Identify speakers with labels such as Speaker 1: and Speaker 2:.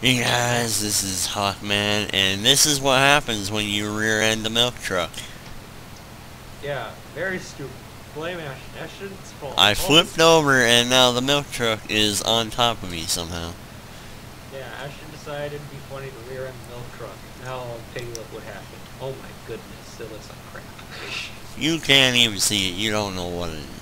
Speaker 1: Hey guys, this is Hockman, and this is what happens when you rear-end the milk truck.
Speaker 2: Yeah, very stupid. Blame Ashton. Ashton's fault.
Speaker 1: I flipped over, and now the milk truck is on top of me somehow.
Speaker 2: Yeah, Ashton decided it'd be funny to rear end the milk truck. Now take a look what happened. Oh my goodness, it looks like crap.
Speaker 1: You can't even see it, you don't know what it is.